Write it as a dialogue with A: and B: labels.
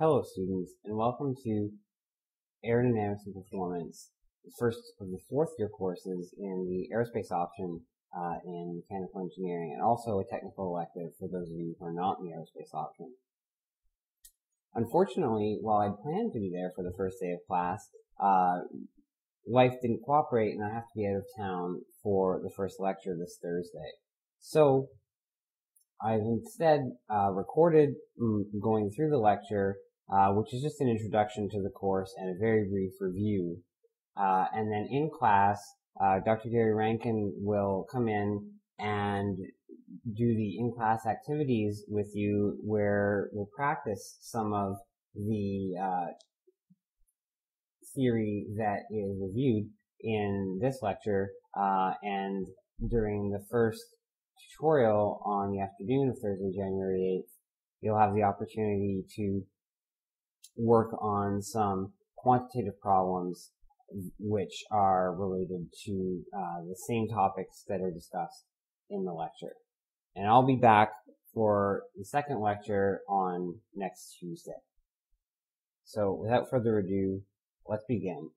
A: Hello students and welcome to Aerodynamics and Performance, the first of the fourth year courses in the aerospace option uh, in mechanical engineering and also a technical elective for those of you who are not in the aerospace option. Unfortunately, while I planned to be there for the first day of class, uh, life didn't cooperate and I have to be out of town for the first lecture this Thursday. So I've instead uh, recorded mm, going through the lecture, uh, which is just an introduction to the course and a very brief review. Uh, and then in class, uh, Dr. Gary Rankin will come in and do the in-class activities with you where we'll practice some of the uh, theory that is reviewed in this lecture uh, and during the first tutorial on the afternoon of Thursday, January 8th, you'll have the opportunity to work on some quantitative problems which are related to uh, the same topics that are discussed in the lecture. And I'll be back for the second lecture on next Tuesday. So without further ado, let's begin.